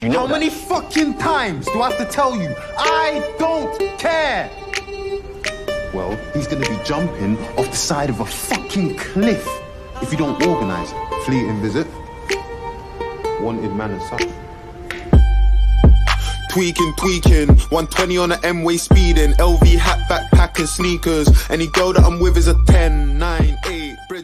You know How that. many fucking times do I have to tell you? I don't care. Well, he's gonna be jumping off the side of a fucking cliff if you don't organise. Fleeting visit. Wanted man and such. Tweaking, tweaking, 120 on the M-way speeding, LV hat, backpack and sneakers. Any girl that I'm with is a 10, 9.